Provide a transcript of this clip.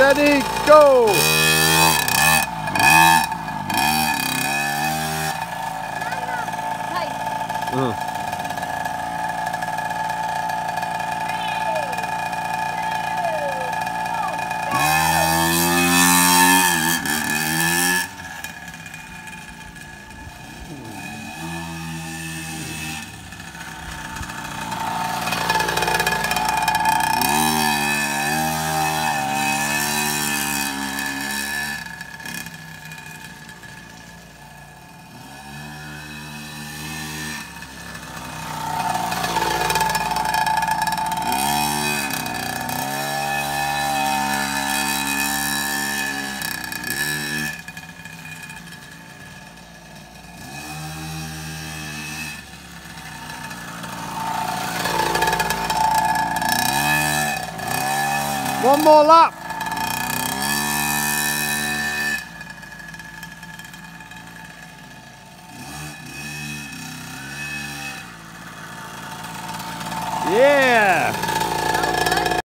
steady, go! Uh. One more lap. Yeah.